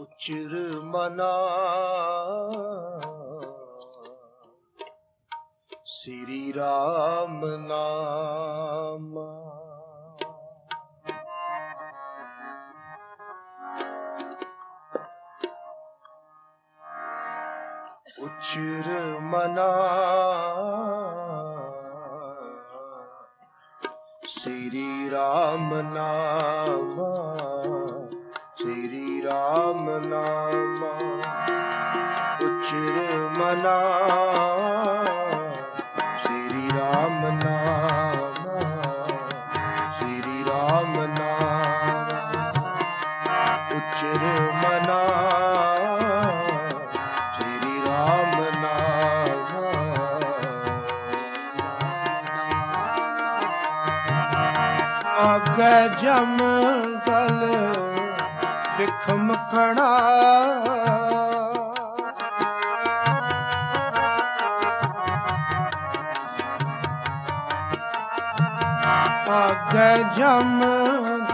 ਉਚਰ ਮਨਾ। ਸ੍ਰੀ ਰਾਮ ਨਾਮ। ਉਚਰ ਮਨਾ। ਸ੍ਰੀ ਰਾਮ ਨਾਮ। ਸ੍ਰੀ ਰਾਮ ਨਾਮ ਮਨਾ ਸ੍ਰੀ ਰਾਮ ਨਾਮ। ਸ੍ਰੀ ਰਾਮ ਨਾਮ। ਉਚਰ ਮਨਾ ਸ੍ਰੀ ਰਾਮ ਨਾਮ। ਆਗੇ ਜਮ ਵਿਖਮ ਖਣਾ ਜਮ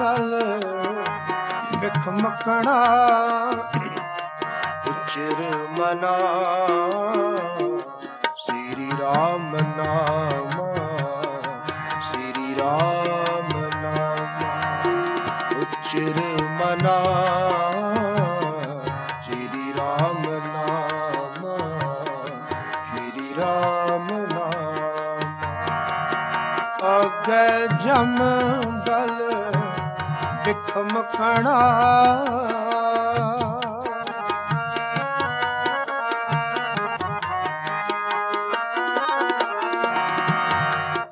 ਗਲ ਵਿਖਮ ਖਣਾ ਉਚਰ ਮਨਾ, ਸ੍ਰੀ ਰਾਮ ਨਾਮ, ਸ੍ਰੀ ਰਾਮ ਨਾਮ। ਉਚਰ ਮਨਾ। ਜਮ ਦਲ ਵਿਖਮ ਖਣਾ।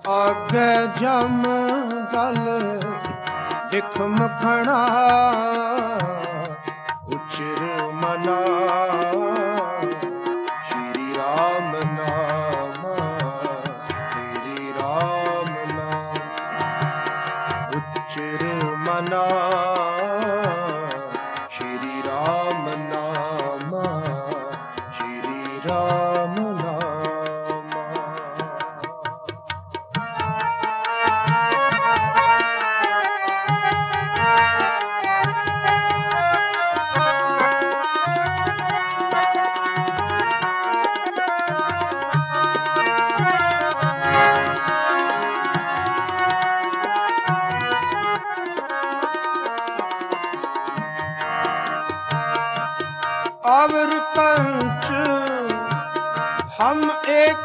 ਆਗੇ ਜਮ ਦਲ ਦਿਖ ਮਖਣਾ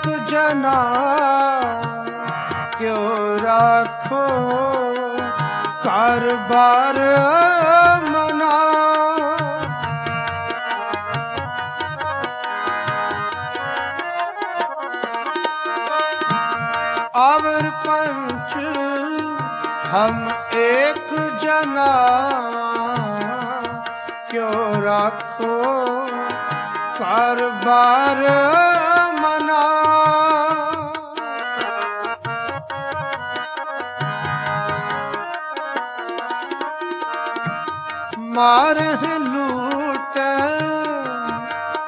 ਤੁਝਾ ਨਾਮ ਕਿਉ ਰੱਖੋ? ਕਾਰਬਾਰ ਮਨਾ। ਆਵਰ ਪੰਚ ਹਮ ਇੱਕ ਜਨਾ। ਕਿਉ ਰਾਖੋ? ਕਾਰਬਾਰ ਲੂਟ,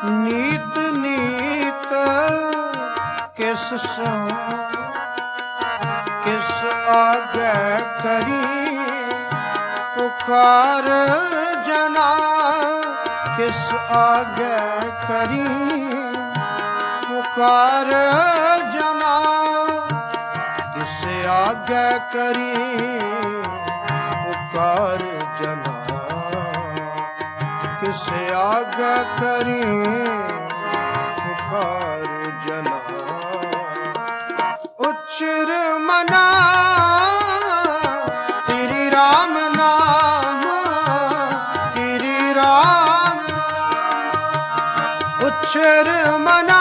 ਨੀਤ ਨੀਤ, ਕਿਸ ਸੋ ਕਰੀ, ਪੁਕਾਰ ਜਨਾ, ਕਿਸ ਆਗੇ ਕਰੀ, ਪੁਕਾਰ ਜਨਾ, ਕਿਸ ਆਗੇ ਕਰੀ, ਪੁਕਾਰ ਸਿਆਗ ਕਰੀ ਜਨਾ ਉਚਰ ਮਨਾ ਤੇਰੀ ਰਾਮ ਨਾਮ ਰਾਮ ਉਚਰ ਮਨਾ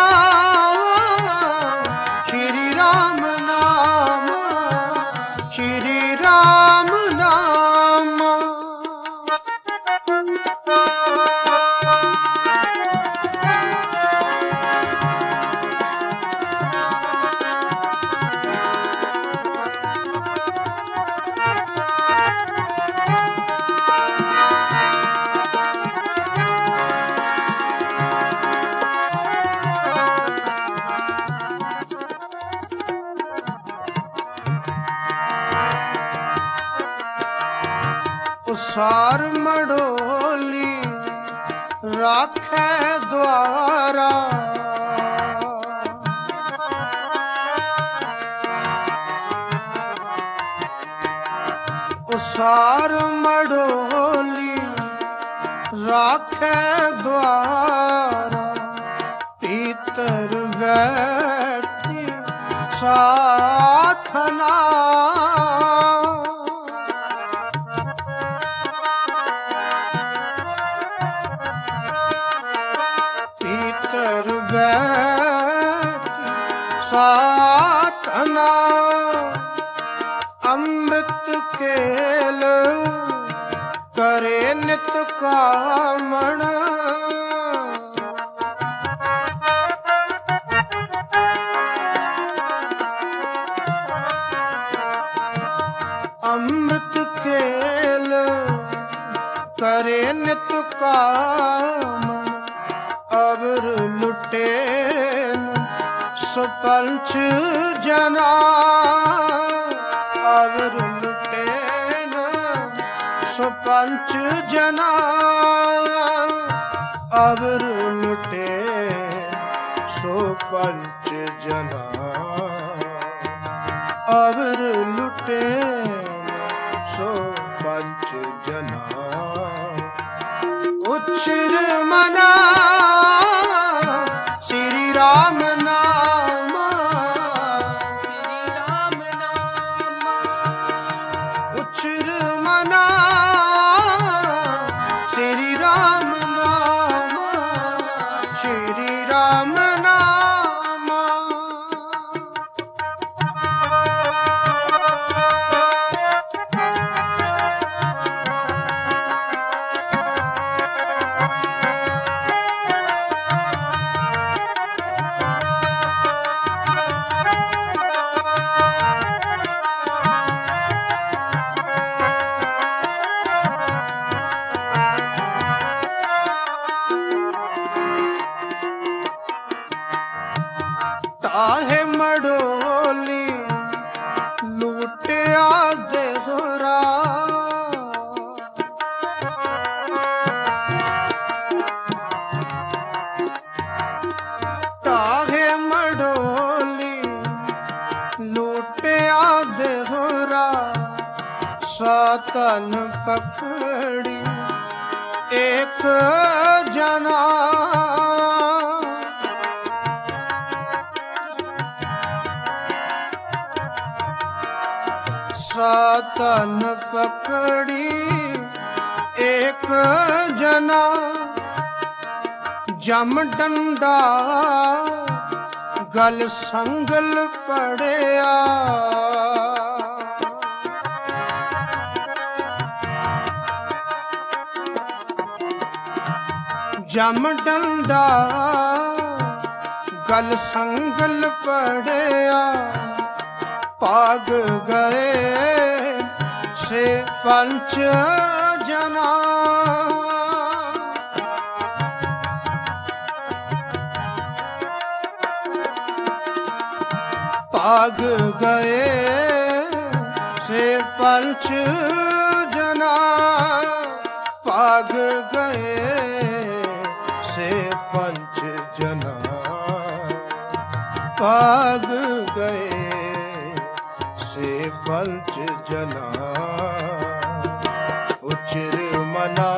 ਸਾਰ ਮੜੋਲੀ ਰਾਖੈ ਦੁਆਰਾ। ਉਸਾਰ ਮੜੋਲੀ ਰਾਖੈ ਦੁਆਰਾ। ਤੀਤਰ ਬੈਠੀ ਸਾਥਨਾ ਅੰਮ੍ਰਿਤ ਕੇਲ ਕਰੇ ਨਿਤ ਕਾਮਣ ਅੰਮ੍ਰਿਤ ਖੇਲ ਕਰੇ ਨਿਤ ਕਾਮਣ ਸੁਪੰਚ ਜਨਾ, ਅਵਰ ਲੁਟੇ ਸੁਪੰਚ ਜਨਾ, ਅਵਰ ਲੁਟੇ ਸੁਪੰਚ ਜਨਾ। ਅਵਰ ਲੁਟੇ, ਸੋ ਪੰਚ ਜਨਾ। ਉਚਰ ਮਨਾ ਸਾਤਨ ਪਖੜੀ ਇੱਕ ਜਨਾ। ਸਾਤਨ ਪਕੜੀ ਇੱਕ ਜਨਾ। ਜਮ ਡੰਡਾ ਗਲ ਸੰਗਲ ਪੜਿਆ। ਜਮ ਡੰਡਾ ਗਲ ਸੰਗਲ ਪੜਿਆ। ਭਾਗ ਗਏ ਸੇ ਪੰਚ ਜਨਾ। ਭਾਗ ਗਏ ਸੇ ਪੰਚ ਭਾਗ ਗਏ ਸੇ ਪੰਚ ਜਨਾ ਉਚਰ ਮਨਾ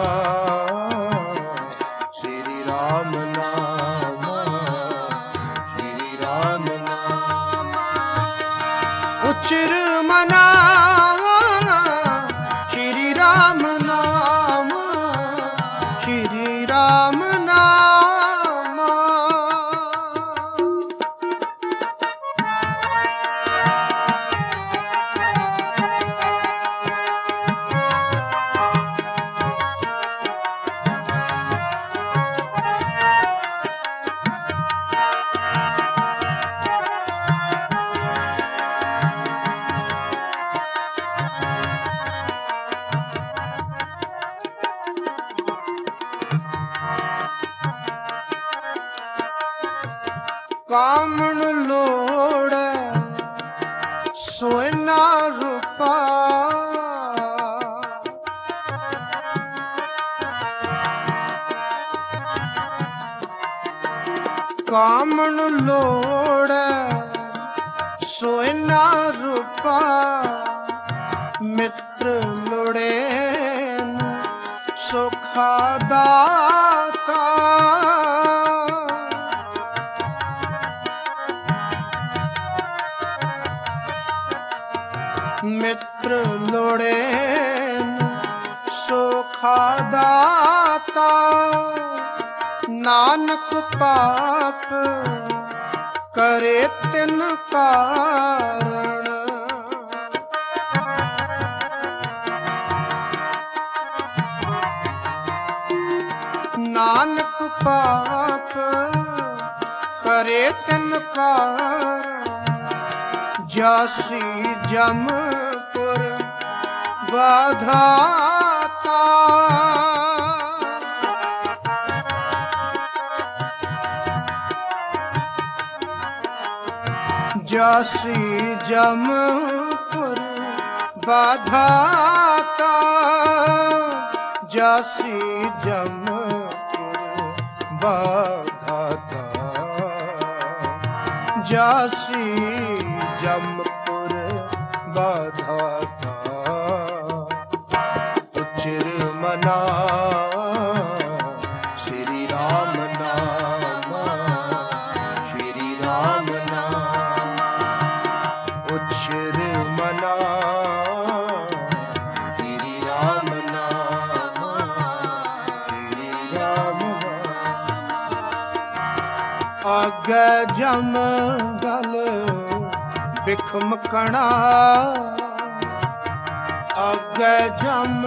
ਕਾਮਣ ਲੋੜ ਸੋਇਨਾ ਰੂਪਾ ਕਾਮਣ ਲੋੜ ਸੋਇਨਾ ਰੂਪਾ ਮਿੱਤਰ ਲੋੜੇ ਸੁਖਾਦਾ ਲੋੜੇ ਸੁਖਾ ਦਾਤਾ, ਨਾਨਕ ਪਾਪ ਕਰੇ ਤਿਨ ਕਾਰਣ। ਨਾਨਕ ਪਾਪ ਕਰੇ ਤਿਨ ਕਾਰਣ, ਜਾਸੀ ਜਮਪੁਰ ਬਾਧਾਤਾ ਜਾਸੀ ਜਮਪੁਰ ਬਾਧਾਤਾ ਜਾਸੀ ਜਮਪੁਰ ਬਾਧਾਤਾ ਜਾਸੀ ਆਗੇ ਜਮ ਗਲ ਬਿਖਮ ਕਣਾ ਆਗੇ ਜਮ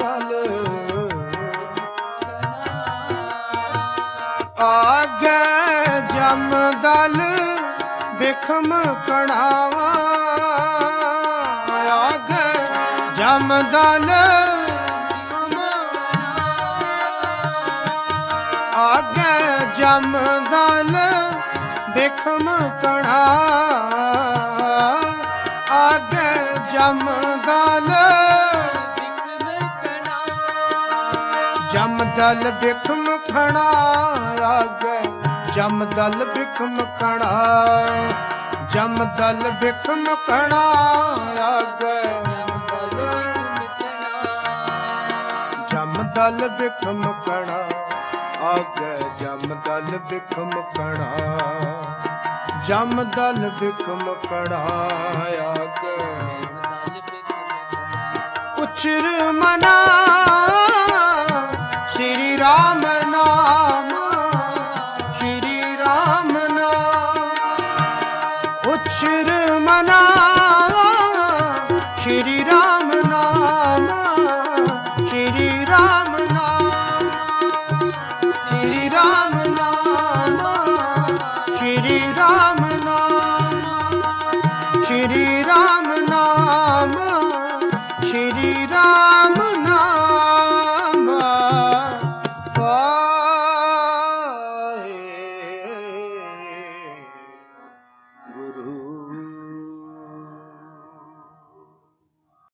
ਗਲ। ਆਗੇ ਜਮ ਦਲ ਬਿਖਮ ਕਣਾਵਾ ਆਗੇ ਜਮ ਦਲ ਆਗੇ ਜਮ ਦਲ ਬਿਖਮ ਕਣਾ। ਆਗੇ ਜਮ ਦਲ ਜਮ ਦਲ ਬਿਖਮ ਖਣਾ। ਆਗੇ ਜਮ ਦਲ ਬਿਖਮ ਕਣਾ। ਜਮ ਦਲ ਬਿਖਮ ਕਣਾ। ਆਗੇ ਜਮ ਦਲ ਬਿਖਮ ਕਣਾ। ਆਗੇ ਜਮ ਦਲ ਬਿਖਮ ਕਣਾ। ਜਮ ਦਲ ਕਣਾ ਆਗੇ ਉਚਰ ਮਨਾ